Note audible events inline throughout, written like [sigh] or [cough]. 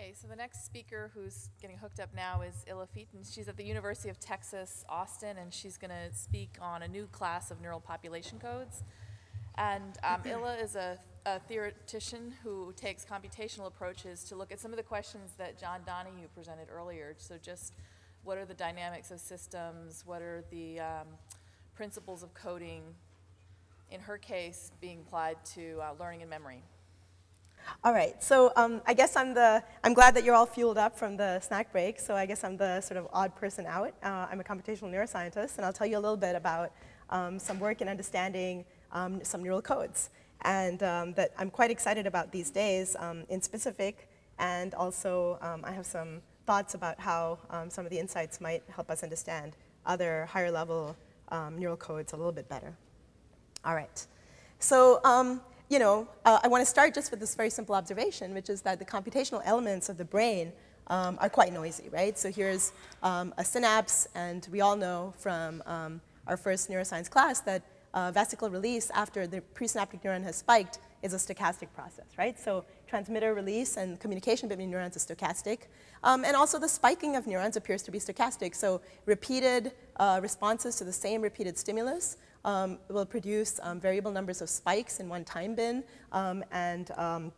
Okay, so the next speaker who's getting hooked up now is Ila Fiete. She's at the University of Texas, Austin, and she's going to speak on a new class of neural population codes. And um, [clears throat] Ila is a, a, theoretician who takes computational approaches to look at some of the questions that John Donoghue presented earlier. So just what are the dynamics of systems? What are the um, principles of coding? In her case, being applied to uh, learning and memory. All right, so um, I guess I'm the, I'm glad that you're all fueled up from the snack break, so I guess I'm the sort of odd person out. Uh, I'm a computational neuroscientist, and I'll tell you a little bit about um, some work in understanding um, some neural codes, and um, that I'm quite excited about these days um, in specific, and also um, I have some thoughts about how some of the insights might help us understand other higher level neural codes a little bit better. All right, so you know, uh, I want to start just with this very simple observation, which is that the computational elements of the brain um, are quite noisy, right? So here's um, a synapse, and we all know from um, our first neuroscience class that uh, vesicle release after the presynaptic neuron has spiked is a stochastic process, right? So transmitter release and communication between neurons is stochastic. Um, and also the spiking of neurons appears to be stochastic. So repeated uh, responses to the same repeated stimulus um, will produce um, variable numbers of spikes in one time bin. Um, and um,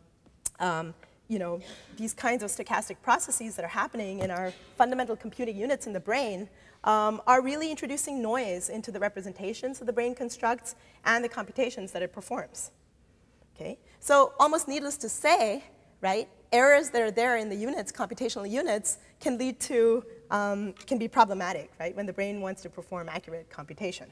um, you know, these kinds of stochastic processes that are happening in our fundamental computing units in the brain um, are really introducing noise into the representations that the brain constructs and the computations that it performs. Okay? So almost needless to say, right, errors that are there in the units, computational units, can lead to, um, can be problematic, right, when the brain wants to perform accurate computation.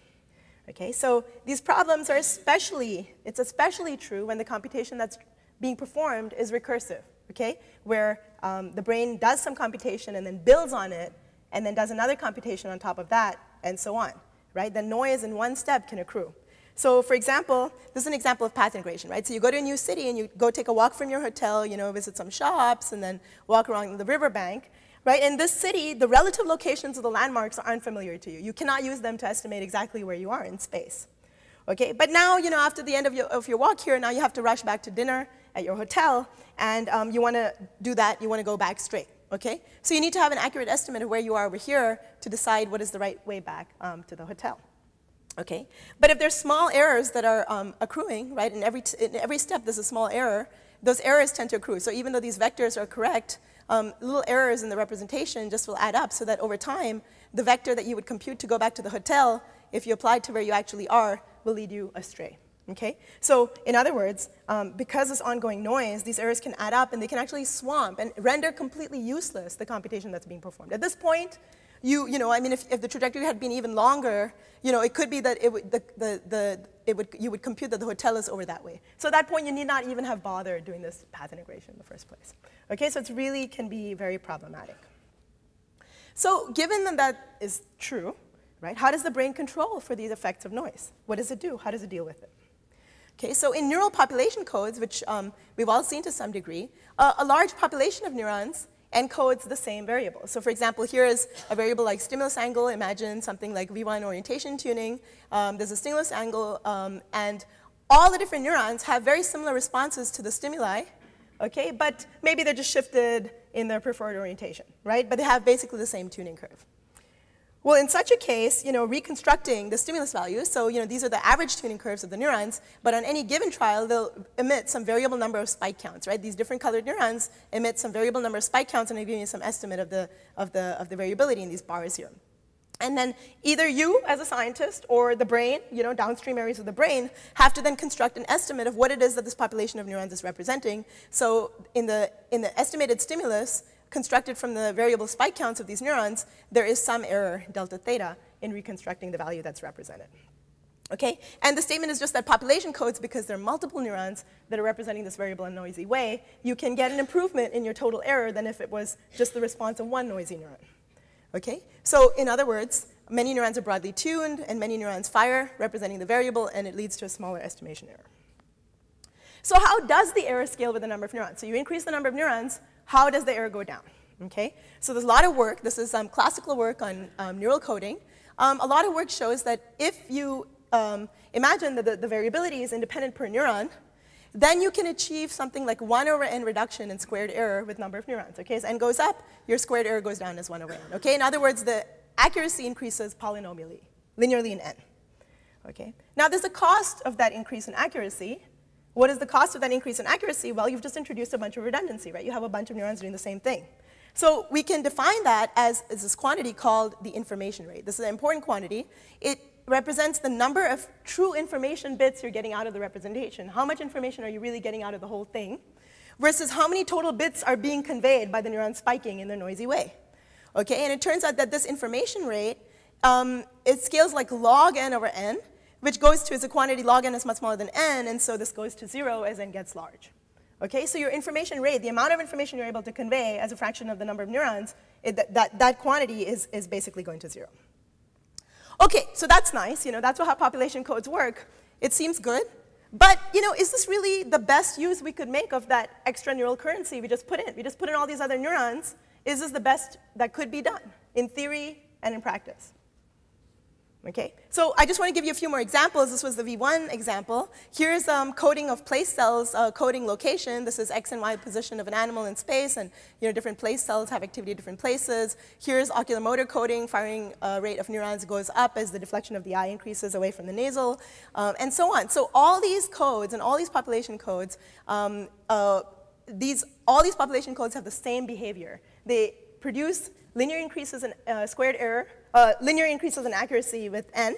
Okay, so these problems are especially, it's especially true when the computation that's being performed is recursive, okay? Where um, the brain does some computation and then builds on it and then does another computation on top of that and so on, right? The noise in one step can accrue. So for example, this is an example of path integration, right? So you go to a new city and you go take a walk from your hotel, you know, visit some shops and then walk around the riverbank right? In this city, the relative locations of the landmarks are unfamiliar to you. You cannot use them to estimate exactly where you are in space. Okay, but now, you know, after the end of your, of your walk here, now you have to rush back to dinner at your hotel, and um, you want to do that, you want to go back straight, okay? So you need to have an accurate estimate of where you are over here to decide what is the right way back um, to the hotel. Okay, but if there's small errors that are um, accruing, right, in every, in every step there's a small error, those errors tend to accrue. So even though these vectors are correct, um, little errors in the representation just will add up so that over time, the vector that you would compute to go back to the hotel, if you applied to where you actually are, will lead you astray. Okay? So in other words, um, because this ongoing noise, these errors can add up and they can actually swamp and render completely useless the computation that's being performed. At this point, you, you know, I mean, if, if the trajectory had been even longer, you know, it could be that it would, the, the, the, it would, you would compute that the hotel is over that way. So at that point, you need not even have bothered doing this path integration in the first place. Okay, so it really can be very problematic. So given that that is true, right, how does the brain control for these effects of noise? What does it do? How does it deal with it? Okay, so in neural population codes, which um, we've all seen to some degree, uh, a large population of neurons encodes the same variable. So for example, here is a variable like stimulus angle. Imagine something like V1 orientation tuning. Um, there's a stimulus angle, um, and all the different neurons have very similar responses to the stimuli, okay? But maybe they're just shifted in their preferred orientation, right? But they have basically the same tuning curve. Well, in such a case, you know, reconstructing the stimulus values, so you know, these are the average tuning curves of the neurons, but on any given trial, they'll emit some variable number of spike counts, right? These different colored neurons emit some variable number of spike counts, and they give you some estimate of the, of, the, of the variability in these bars here. And then either you, as a scientist, or the brain, you know, downstream areas of the brain, have to then construct an estimate of what it is that this population of neurons is representing. So in the, in the estimated stimulus, constructed from the variable spike counts of these neurons, there is some error, delta theta, in reconstructing the value that's represented. Okay? And the statement is just that population codes, because there are multiple neurons that are representing this variable in a noisy way, you can get an improvement in your total error than if it was just the response of one noisy neuron. Okay? So in other words, many neurons are broadly tuned, and many neurons fire, representing the variable, and it leads to a smaller estimation error. So how does the error scale with the number of neurons? So you increase the number of neurons, how does the error go down? Okay, so there's a lot of work. This is um, classical work on um, neural coding. Um, a lot of work shows that if you um, imagine that the, the, variability is independent per neuron, then you can achieve something like 1 over n reduction in squared error with number of neurons. Okay, as n goes up, your squared error goes down as 1 over n. Okay, in other words, the accuracy increases polynomially, linearly in n. Okay, now there's a cost of that increase in accuracy. What is the cost of that increase in accuracy? Well, you've just introduced a bunch of redundancy, right? You have a bunch of neurons doing the same thing. So we can define that as, as this quantity called the information rate. This is an important quantity. It represents the number of true information bits you're getting out of the representation. How much information are you really getting out of the whole thing? Versus how many total bits are being conveyed by the neuron spiking in their noisy way. Okay, and it turns out that this information rate, um, it scales like log n over n, which goes to is a quantity log n is much smaller than n, and so this goes to zero as n gets large. Okay, so your information rate, the amount of information you're able to convey as a fraction of the number of neurons, it, that, that, that quantity is, is basically going to zero. Okay, so that's nice. You know, that's how population codes work. It seems good. But, you know, is this really the best use we could make of that extra neural currency we just put in? We just put in all these other neurons. Is this the best that could be done in theory and in practice? Okay, so I just want to give you a few more examples. This was the V1 example. Here's um, coding of place cells, uh, coding location. This is X and Y position of an animal in space, and you know, different place cells have activity at different places. Here's ocular motor coding. Firing uh, rate of neurons goes up as the deflection of the eye increases away from the nasal, um, and so on. So all these codes and all these population codes, um, uh, these, all these population codes have the same behavior. They produce linear increases in uh, squared error uh, linear increases in accuracy with n,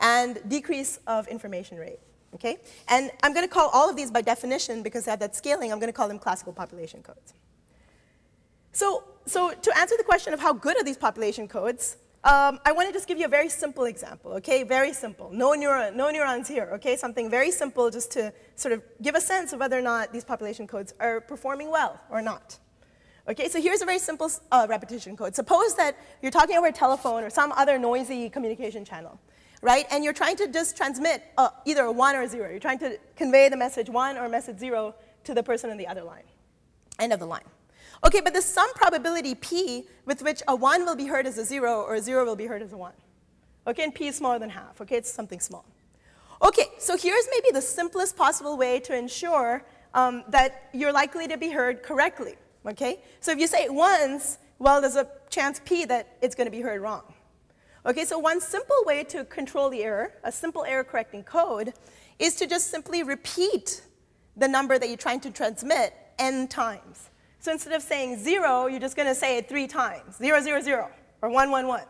and decrease of information rate. Okay? And I'm going to call all of these by definition because they have that scaling, I'm going to call them classical population codes. So, so to answer the question of how good are these population codes, um, I want to just give you a very simple example, okay? Very simple. No, neuron, no neurons here, okay? Something very simple just to sort of give a sense of whether or not these population codes are performing well or not. Okay, so here's a very simple uh, repetition code. Suppose that you're talking over a telephone or some other noisy communication channel, right? And you're trying to just transmit uh, either a one or a zero. You're trying to convey the message one or message zero to the person on the other line, end of the line. Okay, but there's some probability p with which a one will be heard as a zero or a zero will be heard as a one. Okay, and p is smaller than half. Okay, it's something small. Okay, so here's maybe the simplest possible way to ensure um, that you're likely to be heard correctly okay? So if you say it once, well, there's a chance P that it's going to be heard wrong. Okay, so one simple way to control the error, a simple error correcting code, is to just simply repeat the number that you're trying to transmit n times. So instead of saying zero, you're just going to say it three times, zero, zero, zero, or one, one, one.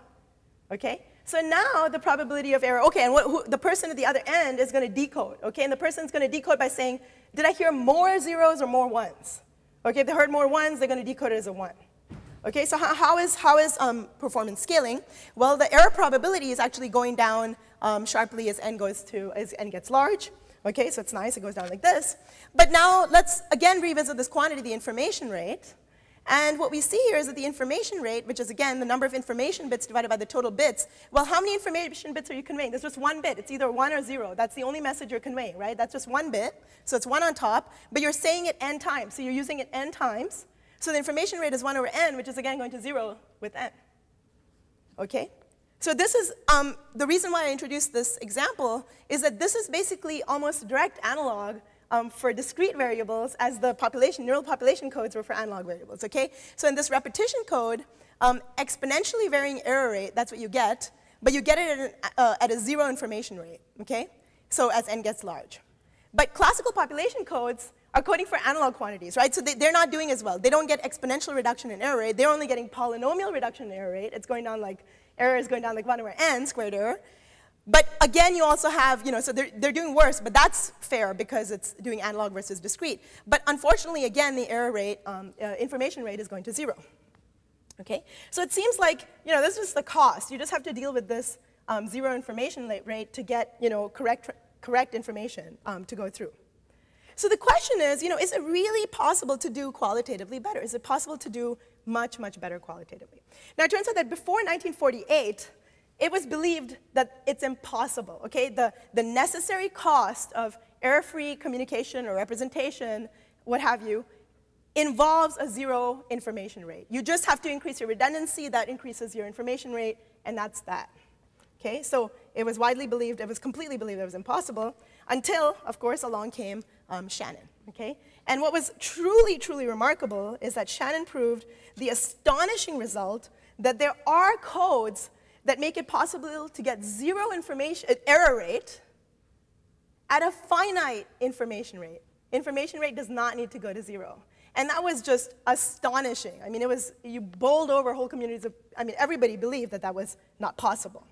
Okay? So now the probability of error, okay, and what, who, the person at the other end is going to decode, okay? And the person's going to decode by saying, did I hear more zeros or more ones? Okay, if they heard more ones, they're going to decode it as a one. Okay, so how, how is, how is um, performance scaling? Well, the error probability is actually going down um, sharply as n goes to, as n gets large. Okay, so it's nice, it goes down like this. But now let's again revisit this quantity, the information rate. And what we see here is that the information rate, which is again the number of information bits divided by the total bits, well, how many information bits are you conveying? There's just one bit. It's either one or zero. That's the only message you're conveying, right? That's just one bit. So it's one on top, but you're saying it n times. So you're using it n times. So the information rate is 1 over n, which is again going to 0 with n. Okay? So this is, um, the reason why I introduced this example is that this is basically almost direct analog um, for discrete variables as the population, neural population codes were for analog variables, okay? So in this repetition code, um, exponentially varying error rate, that's what you get, but you get it at, an, uh, at a zero information rate, okay? So as n gets large. But classical population codes are coding for analog quantities, right? So they, are not doing as well. They don't get exponential reduction in error rate. They're only getting polynomial reduction in error rate. It's going down like, error is going down like 1 over n squared error. But again, you also have, you know, so they're, they're doing worse, but that's fair because it's doing analog versus discrete. But unfortunately, again, the error rate, um, uh, information rate is going to zero. Okay? So it seems like, you know, this is the cost. You just have to deal with this um, zero information rate to get, you know, correct, correct information um, to go through. So the question is, you know, is it really possible to do qualitatively better? Is it possible to do much, much better qualitatively? Now, it turns out that before 1948, it was believed that it's impossible, okay? The, the necessary cost of error-free communication or representation, what have you, involves a zero information rate. You just have to increase your redundancy, that increases your information rate, and that's that. Okay, so it was widely believed, it was completely believed it was impossible until, of course, along came um, Shannon. Okay, and what was truly, truly remarkable is that Shannon proved the astonishing result that there are codes that make it possible to get zero information uh, error rate at a finite information rate. Information rate does not need to go to zero. And that was just astonishing. I mean, it was, you bowled over whole communities of, I mean, everybody believed that that was not possible.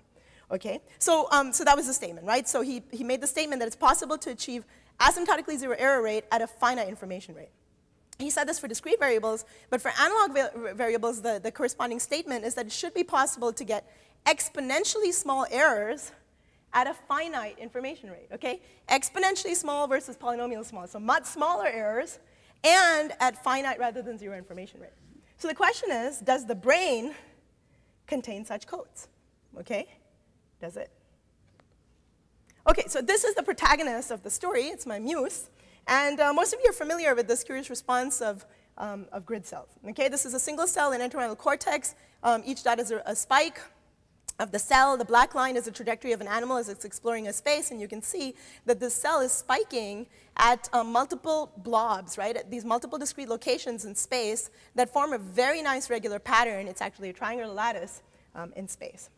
Okay? So, um, so that was the statement, right? So he, he made the statement that it's possible to achieve asymptotically zero error rate at a finite information rate. He said this for discrete variables, but for analog va variables, the, the corresponding statement is that it should be possible to get exponentially small errors at a finite information rate, okay? Exponentially small versus polynomial small. So much smaller errors and at finite rather than zero information rate. So the question is, does the brain contain such codes? Okay? Does it? Okay, so this is the protagonist of the story. It's my muse. And uh, most of you are familiar with this curious response of, um, of grid cells. Okay, this is a single cell in entorhinal cortex. Um, each dot is a, a spike of the cell. The black line is the trajectory of an animal as it's exploring a space, and you can see that this cell is spiking at um, multiple blobs, right, at these multiple discrete locations in space that form a very nice regular pattern. It's actually a triangular lattice um, in space.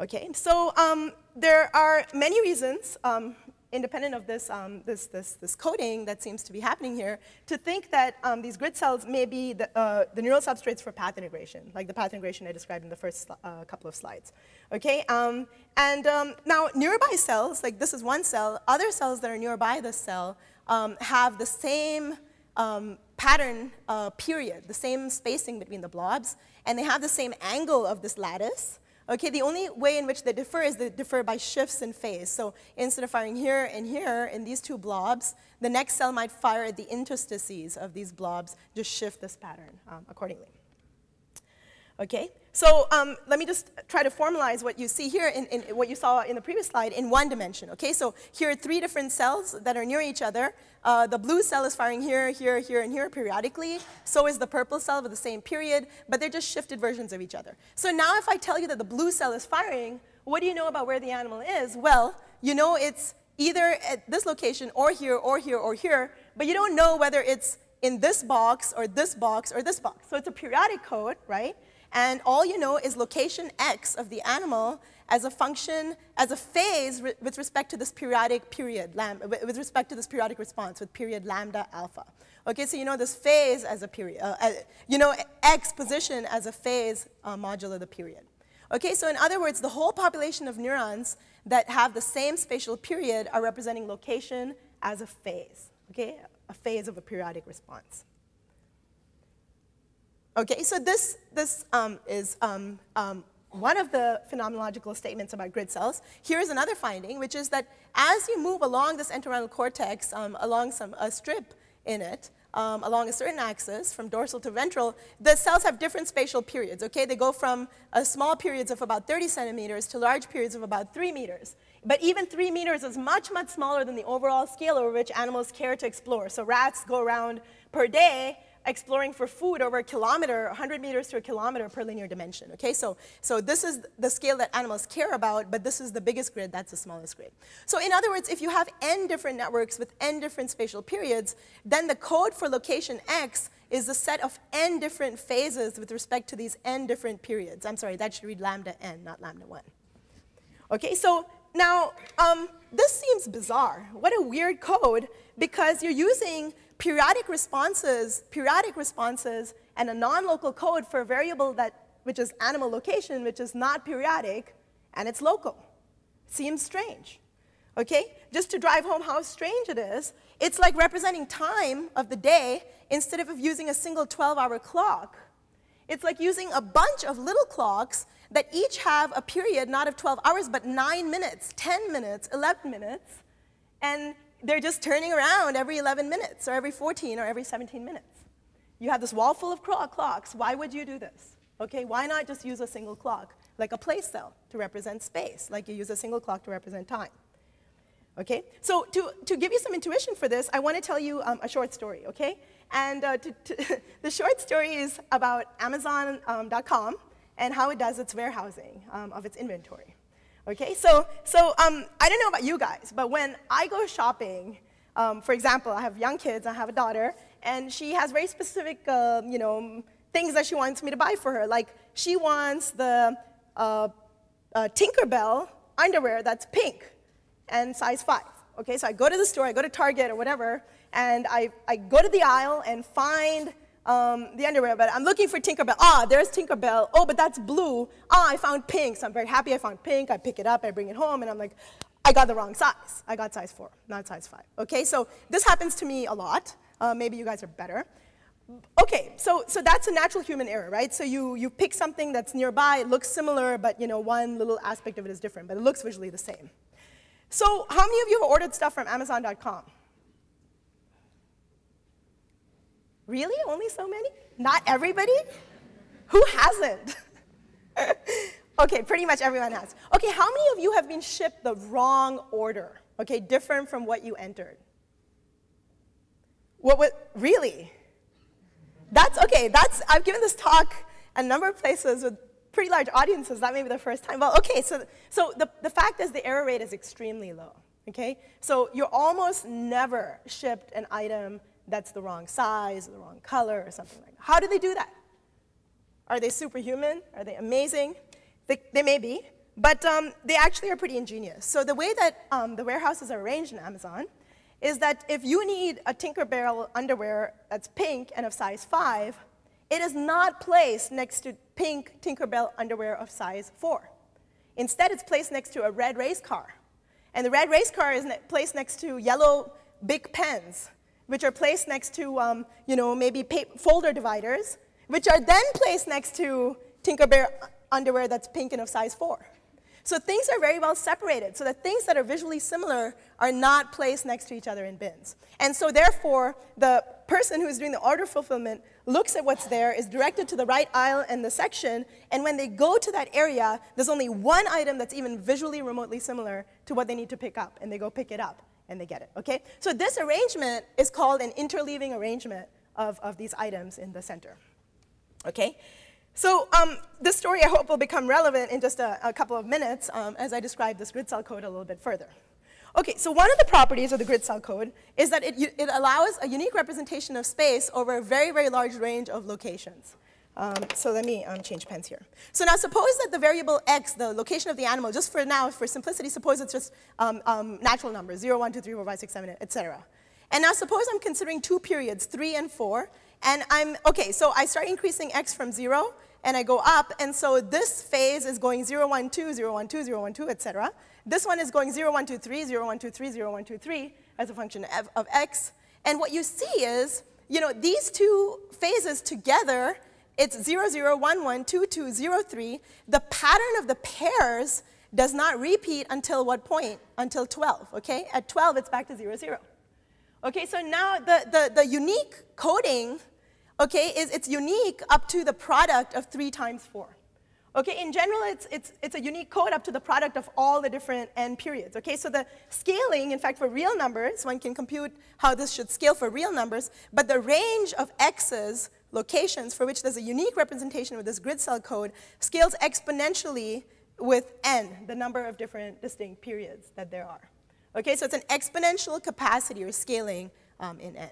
Okay, so um, there are many reasons um, independent of this, um, this, this, this, coding that seems to be happening here, to think that um, these grid cells may be the, uh, the, neural substrates for path integration, like the path integration I described in the first uh, couple of slides. Okay, um, and um, now nearby cells, like this is one cell, other cells that are nearby this cell um, have the same um, pattern uh, period, the same spacing between the blobs, and they have the same angle of this lattice, Okay, the only way in which they differ is they differ by shifts in phase. So instead of firing here and here in these two blobs, the next cell might fire at the interstices of these blobs, just shift this pattern um, accordingly. Okay, so um, let me just try to formalize what you see here in, in, what you saw in the previous slide in one dimension. Okay, so here are three different cells that are near each other. Uh, the blue cell is firing here, here, here, and here periodically. So is the purple cell with the same period, but they're just shifted versions of each other. So now if I tell you that the blue cell is firing, what do you know about where the animal is? Well, you know it's either at this location or here or here or here, but you don't know whether it's in this box or this box or this box. So it's a periodic code, right? And all you know is location x of the animal as a function, as a phase re with respect to this periodic period, with respect to this periodic response with period lambda alpha. Okay, so you know this phase as a period, uh, uh, you know x position as a phase uh, modulo the period. Okay, so in other words, the whole population of neurons that have the same spatial period are representing location as a phase, okay, a phase of a periodic response. Okay, so this, this um, is um, um, one of the phenomenological statements about grid cells. Here's another finding, which is that as you move along this entorhinal cortex, um, along some, a strip in it, um, along a certain axis, from dorsal to ventral, the cells have different spatial periods, okay? They go from uh, small periods of about 30 centimeters to large periods of about 3 meters. But even 3 meters is much, much smaller than the overall scale over which animals care to explore. So rats go around per day exploring for food over a kilometer, 100 meters to a kilometer per linear dimension. Okay, so, so this is the scale that animals care about, but this is the biggest grid, that's the smallest grid. So in other words, if you have n different networks with n different spatial periods, then the code for location x is the set of n different phases with respect to these n different periods. I'm sorry, that should read lambda n, not lambda 1. Okay, so now um, this seems bizarre. What a weird code because you're using periodic responses, periodic responses, and a non-local code for a variable that, which is animal location, which is not periodic, and it's local. Seems strange. Okay? Just to drive home how strange it is, it's like representing time of the day instead of using a single 12-hour clock. It's like using a bunch of little clocks that each have a period not of 12 hours, but 9 minutes, 10 minutes, 11 minutes, and they're just turning around every 11 minutes or every 14 or every 17 minutes. You have this wall full of clocks. Why would you do this? Okay, why not just use a single clock, like a place cell, to represent space, like you use a single clock to represent time? Okay, so to, to give you some intuition for this, I want to tell you um, a short story, okay? And uh, to, to [laughs] the short story is about Amazon.com um, and how it does its warehousing um, of its inventory. Okay, so, so um, I don't know about you guys, but when I go shopping, um, for example, I have young kids, I have a daughter, and she has very specific, uh, you know, things that she wants me to buy for her. Like she wants the uh, uh, Tinkerbell underwear that's pink and size five. Okay, so I go to the store, I go to Target or whatever, and I, I go to the aisle and find um, the underwear, but I'm looking for Tinkerbell. Ah, there's Tinkerbell. Oh, but that's blue. Ah, I found pink. So I'm very happy I found pink. I pick it up, I bring it home, and I'm like, I got the wrong size. I got size four, not size five. Okay, so this happens to me a lot. Uh, maybe you guys are better. Okay, so, so that's a natural human error, right? So you, you pick something that's nearby, it looks similar, but you know, one little aspect of it is different, but it looks visually the same. So how many of you have ordered stuff from Amazon.com? Really? Only so many? Not everybody? Who hasn't? [laughs] okay, pretty much everyone has. Okay, how many of you have been shipped the wrong order? Okay, different from what you entered? What was, really? That's, okay, that's, I've given this talk a number of places with pretty large audiences. That may be the first time. Well, okay, so, so the, the fact is the error rate is extremely low, okay? So you're almost never shipped an item that's the wrong size, the wrong color, or something like that. How do they do that? Are they superhuman? Are they amazing? They, they may be, but um, they actually are pretty ingenious. So the way that um, the warehouses are arranged in Amazon is that if you need a Tinkerbell underwear that's pink and of size 5, it is not placed next to pink Tinkerbell underwear of size 4. Instead, it's placed next to a red race car. And the red race car is ne placed next to yellow big pens which are placed next to, um, you know, maybe folder dividers, which are then placed next to Tinkerbell underwear that's pink and of size 4. So things are very well separated, so that things that are visually similar are not placed next to each other in bins. And so therefore, the person who's doing the order fulfillment looks at what's there, is directed to the right aisle and the section, and when they go to that area, there's only one item that's even visually remotely similar to what they need to pick up, and they go pick it up and they get it, okay? So this arrangement is called an interleaving arrangement of, of these items in the center, okay? So um, this story, I hope, will become relevant in just a, a couple of minutes um, as I describe this grid cell code a little bit further. Okay, so one of the properties of the grid cell code is that it, it allows a unique representation of space over a very, very large range of locations. Um, so let me um, change pens here. So now suppose that the variable x, the location of the animal, just for now, for simplicity, suppose it's just um, um natural numbers, 0, 1, 2, 3, 4, 5, 6, 7, et cetera. And now suppose I'm considering two periods, 3 and 4, and I'm, okay, so I start increasing x from 0, and I go up, and so this phase is going 0, 1, 2, 0, 1, 2, 0, 1, 2, et cetera. This one is going 0, 1, 2, 3, 0, 1, 2, 3, 0, 1, 2, 3 as a function of, of x. And what you see is, you know, these two phases together it's 00112203. The pattern of the pairs does not repeat until what point? Until 12, okay? At 12, it's back to 00. zero. Okay, so now the, the, the unique coding, okay, is it's unique up to the product of 3 times 4. Okay, in general, it's, it's, it's a unique code up to the product of all the different n periods. Okay, so the scaling, in fact, for real numbers, one can compute how this should scale for real numbers, but the range of x's locations for which there's a unique representation with this grid cell code scales exponentially with n, the number of different distinct periods that there are. Okay, so it's an exponential capacity or scaling um, in n.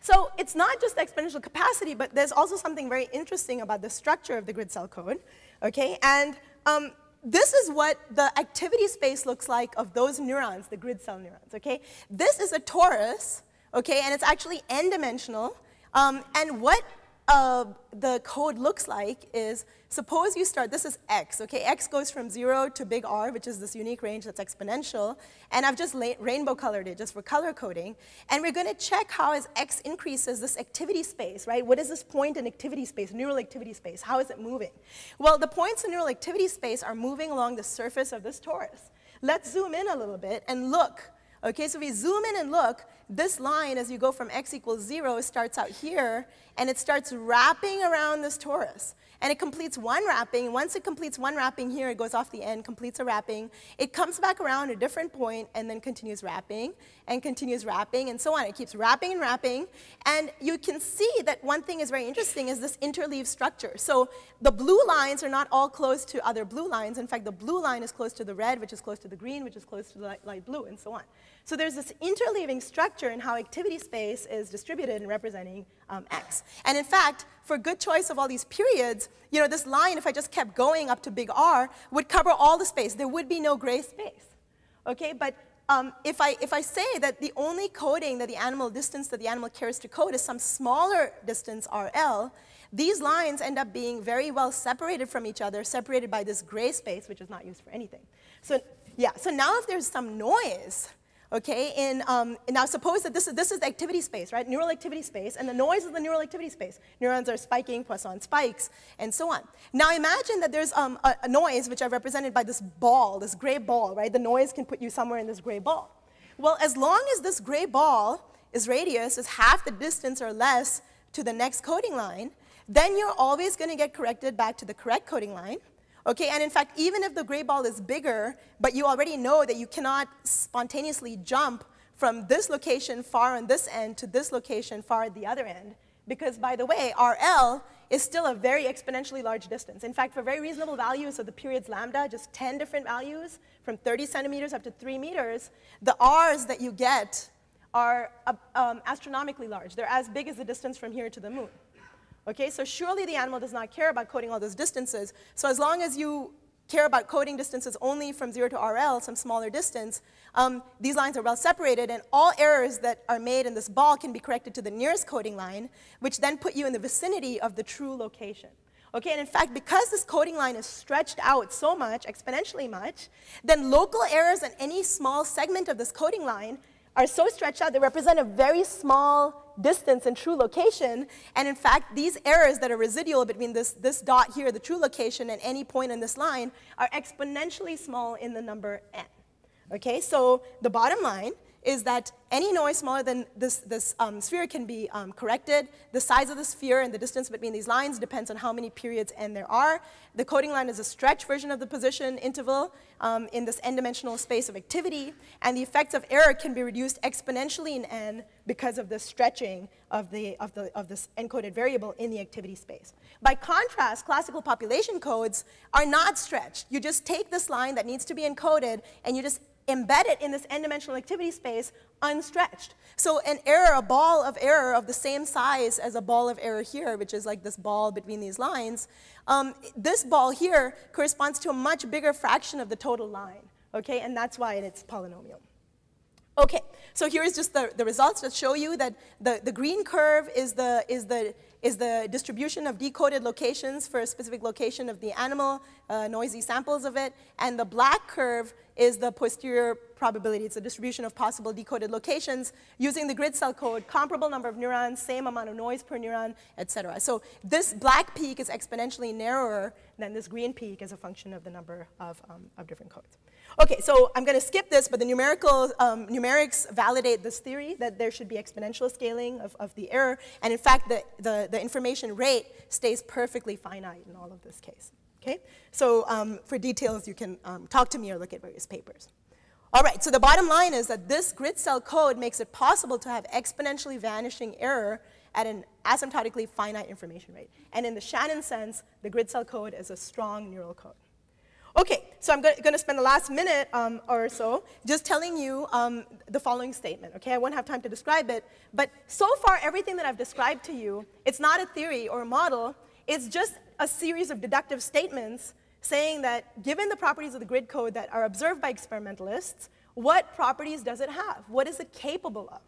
So it's not just exponential capacity, but there's also something very interesting about the structure of the grid cell code. Okay, and um, this is what the activity space looks like of those neurons, the grid cell neurons. Okay, this is a torus. Okay, and it's actually n-dimensional. Um, and what uh, the code looks like is, suppose you start, this is x, okay? x goes from 0 to big R, which is this unique range that's exponential. And I've just rainbow colored it just for color coding. And we're going to check how as x increases this activity space, right? What is this point in activity space, neural activity space? How is it moving? Well, the points in neural activity space are moving along the surface of this torus. Let's zoom in a little bit and look Okay, so we zoom in and look, this line, as you go from x equals 0, starts out here, and it starts wrapping around this torus and it completes one wrapping. Once it completes one wrapping here, it goes off the end, completes a wrapping. It comes back around a different point and then continues wrapping and continues wrapping and so on. It keeps wrapping and wrapping. And you can see that one thing is very interesting is this interleaved structure. So the blue lines are not all close to other blue lines. In fact, the blue line is close to the red, which is close to the green, which is close to the light, light blue, and so on. So there's this interleaving structure in how activity space is distributed in representing um, x. And in fact, for good choice of all these periods, you know, this line, if I just kept going up to big R, would cover all the space. There would be no gray space. Okay, but um, if, I, if I say that the only coding that the animal distance that the animal cares to code is some smaller distance RL, these lines end up being very well separated from each other, separated by this gray space, which is not used for anything. So yeah, so now if there's some noise, okay? And um, now suppose that this is, this is the activity space, right? Neural activity space, and the noise is the neural activity space. Neurons are spiking, Poisson spikes, and so on. Now imagine that there's um, a, a noise, which I've represented by this ball, this gray ball, right? The noise can put you somewhere in this gray ball. Well, as long as this gray ball is radius is half the distance or less to the next coding line, then you're always going to get corrected back to the correct coding line. Okay, and in fact, even if the gray ball is bigger, but you already know that you cannot spontaneously jump from this location far on this end to this location far at the other end, because by the way, RL is still a very exponentially large distance. In fact, for very reasonable values of the periods lambda, just 10 different values, from 30 centimeters up to 3 meters, the Rs that you get are um, astronomically large. They're as big as the distance from here to the moon. Okay, so surely the animal does not care about coding all those distances. So as long as you care about coding distances only from 0 to RL, some smaller distance, um, these lines are well separated, and all errors that are made in this ball can be corrected to the nearest coding line, which then put you in the vicinity of the true location. Okay, and in fact, because this coding line is stretched out so much, exponentially much, then local errors in any small segment of this coding line are so stretched out, they represent a very small distance and true location. And in fact, these errors that are residual between this, this dot here, the true location, and any point in this line are exponentially small in the number n. Okay, so the bottom line is that any noise smaller than this, this um, sphere can be um, corrected. The size of the sphere and the distance between these lines depends on how many periods n there are. The coding line is a stretch version of the position interval um, in this n-dimensional space of activity, and the effects of error can be reduced exponentially in n because of the stretching of, the, of, the, of this encoded variable in the activity space. By contrast, classical population codes are not stretched. You just take this line that needs to be encoded and you just embed it in this n-dimensional activity space unstretched. So an error, a ball of error of the same size as a ball of error here, which is like this ball between these lines, um, this ball here corresponds to a much bigger fraction of the total line, okay? And that's why it's polynomial. Okay, so here's just the, the results that show you that the, the green curve is the, is, the, is the distribution of decoded locations for a specific location of the animal, uh, noisy samples of it, and the black curve is the posterior probability. It's a distribution of possible decoded locations using the grid cell code, comparable number of neurons, same amount of noise per neuron, et cetera. So this black peak is exponentially narrower than this green peak as a function of the number of, um, of different codes. Okay, so I'm going to skip this, but the numerical um, numerics validate this theory that there should be exponential scaling of, of the error. And in fact, the, the, the information rate stays perfectly finite in all of this case. Okay? So um, for details, you can um, talk to me or look at various papers. All right, so the bottom line is that this grid cell code makes it possible to have exponentially vanishing error at an asymptotically finite information rate. And in the Shannon sense, the grid cell code is a strong neural code. Okay, so I'm going to spend the last minute um, or so just telling you um, the following statement. Okay, I won't have time to describe it, but so far everything that I've described to you, it's not a theory or a model. It's just a series of deductive statements saying that given the properties of the grid code that are observed by experimentalists, what properties does it have? What is it capable of?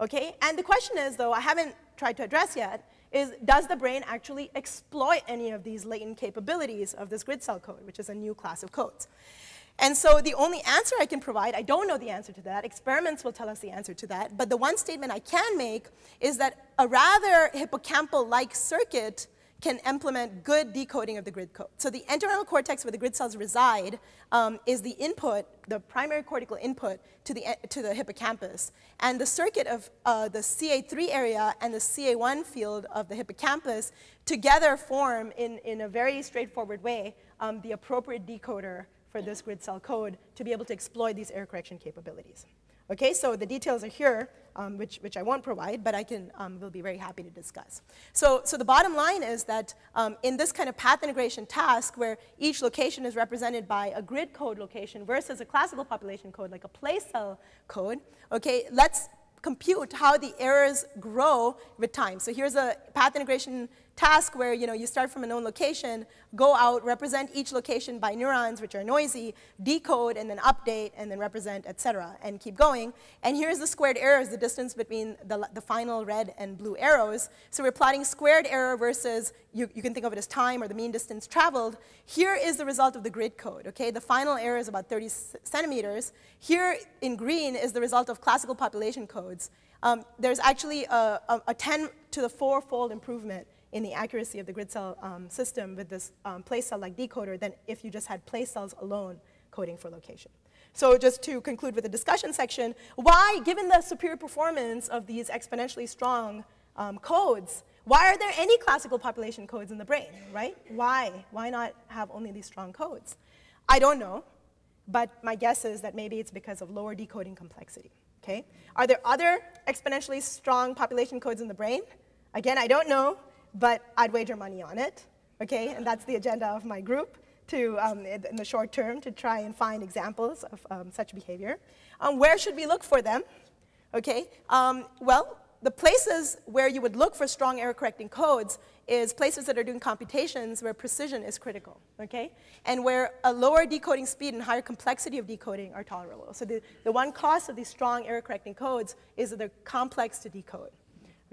Okay, and the question is, though, I haven't tried to address yet, is does the brain actually exploit any of these latent capabilities of this grid cell code, which is a new class of codes? And so the only answer I can provide, I don't know the answer to that. Experiments will tell us the answer to that. But the one statement I can make is that a rather hippocampal-like circuit can implement good decoding of the grid code. So the entorhinal cortex where the grid cells reside um, is the input, the primary cortical input to the, to the hippocampus. And the circuit of uh, the CA3 area and the CA1 field of the hippocampus together form in, in a very straightforward way um, the appropriate decoder for this grid cell code to be able to exploit these error correction capabilities. Okay, so the details are here, um, which, which I won't provide, but I can, um, will be very happy to discuss. So, so the bottom line is that um, in this kind of path integration task where each location is represented by a grid code location versus a classical population code, like a place cell code, okay, let's compute how the errors grow with time. So here's a path integration task where you know you start from a known location, go out, represent each location by neurons which are noisy, decode and then update and then represent, et cetera, and keep going. And here's the squared errors, the distance between the, the final red and blue arrows. So we're plotting squared error versus, you, you can think of it as time or the mean distance traveled. Here is the result of the grid code, okay? The final error is about 30 centimeters. Here in green is the result of classical population codes. Um, there's actually a, a, a 10 to the four-fold improvement in the accuracy of the grid cell um, system with this um, place cell-like decoder than if you just had place cells alone coding for location. So just to conclude with the discussion section, why, given the superior performance of these exponentially strong um, codes, why are there any classical population codes in the brain, right? Why? Why not have only these strong codes? I don't know, but my guess is that maybe it's because of lower decoding complexity, okay? Are there other exponentially strong population codes in the brain? Again, I don't know, but I'd wager money on it, okay? And that's the agenda of my group to, um, in the short term, to try and find examples of um, such behavior. Um, where should we look for them? Okay, um, well, the places where you would look for strong error correcting codes is places that are doing computations where precision is critical, okay? And where a lower decoding speed and higher complexity of decoding are tolerable. So the, the one cost of these strong error correcting codes is that they're complex to decode.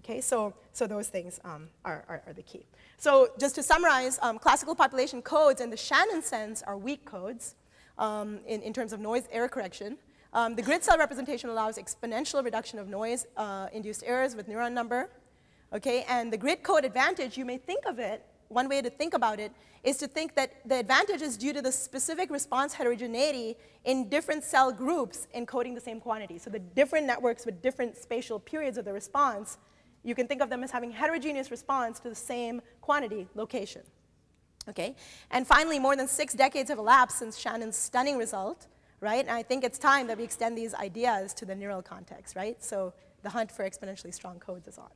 Okay, so, so those things um, are, are, are, the key. So just to summarize, um, classical population codes in the Shannon sense are weak codes um, in, in terms of noise error correction. Um, the grid cell representation allows exponential reduction of noise-induced uh, errors with neuron number. Okay, and the grid code advantage, you may think of it, one way to think about it is to think that the advantage is due to the specific response heterogeneity in different cell groups encoding the same quantity. So the different networks with different spatial periods of the response you can think of them as having heterogeneous response to the same quantity location. Okay? And finally, more than six decades have elapsed since Shannon's stunning result, right? And I think it's time that we extend these ideas to the neural context, right? So the hunt for exponentially strong codes is on.